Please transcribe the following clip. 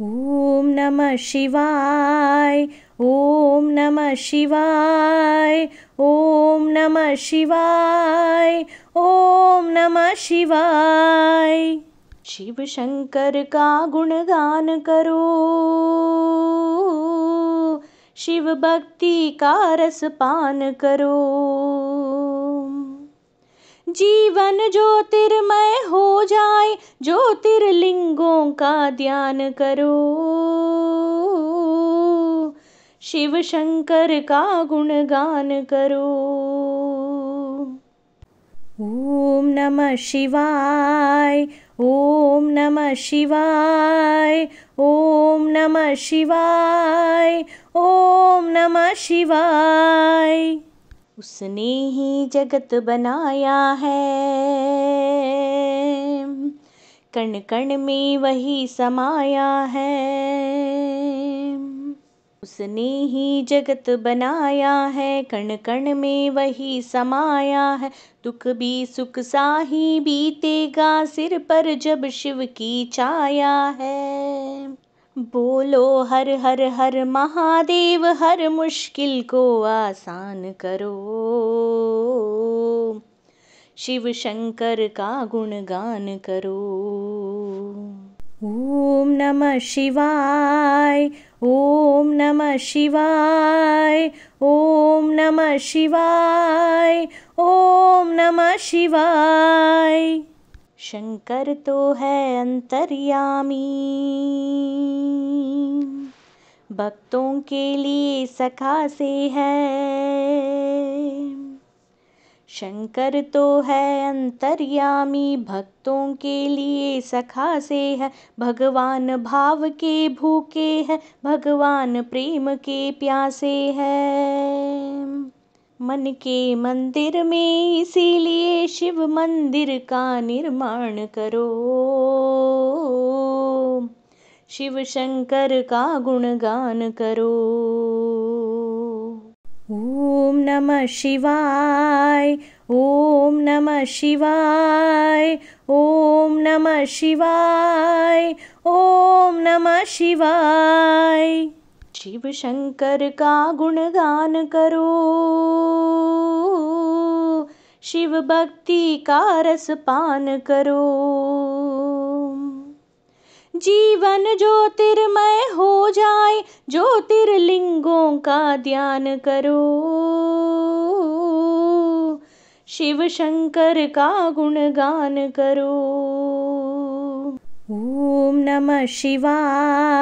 ॐ नमः शिवाय ॐ नमः शिवाय ॐ नमः शिवाय ॐ नमः शिवाय। शिव शंकर का गुणगान करो शिव भक्ति का रस पान करो जीवन ज्योतिर्मय हो जाए, ज्योतिर्लिंगों का ध्यान करो। शिव शंकर का गुणगान करो। ओम नमः शिवाय, ओम नमः शिवाय, ओम नमः शिवाय, ओम नमः शिवाय। उसने ही जगत बनाया है। कण कण में वही समाया है। उसने ही जगत बनाया है, कण कण में वही समाया है। दुख भी सुख सा ही बीतेगा, सिर पर जब शिव की छाया है। बोलो हर हर हर महादेव हर मुश्किल को आसान करो। शिव शंकर का गुणगान करो। नमः शिवाय ओम नमः शिवाय ओम नमः शिवाय ओम नमः शिवाय शंकर तो है अंतर्यामी। भक्तों के लिए सखा से है। शंकर तो है अंतर्यामी, भक्तों के लिए सखा से है। भगवान भाव के भूखे है, भगवान प्रेम के प्यासे है। मन के मंदिर में इसीलिए शिव मंदिर का निर्माण करो। शिव शंकर का गुणगान करो। नमः शिवाय ओम नमः शिवाय ओम नमः शिवाय ओम नमः शिवाय शिव शंकर का गुणगान करो। शिव भक्ति का रस पान करो। जीवन ज्योतिर्मय हो जाए, ज्योतिर्लिंगों का ध्यान करो। शिव शंकर का गुणगान करो। ओम नमः शिवाय।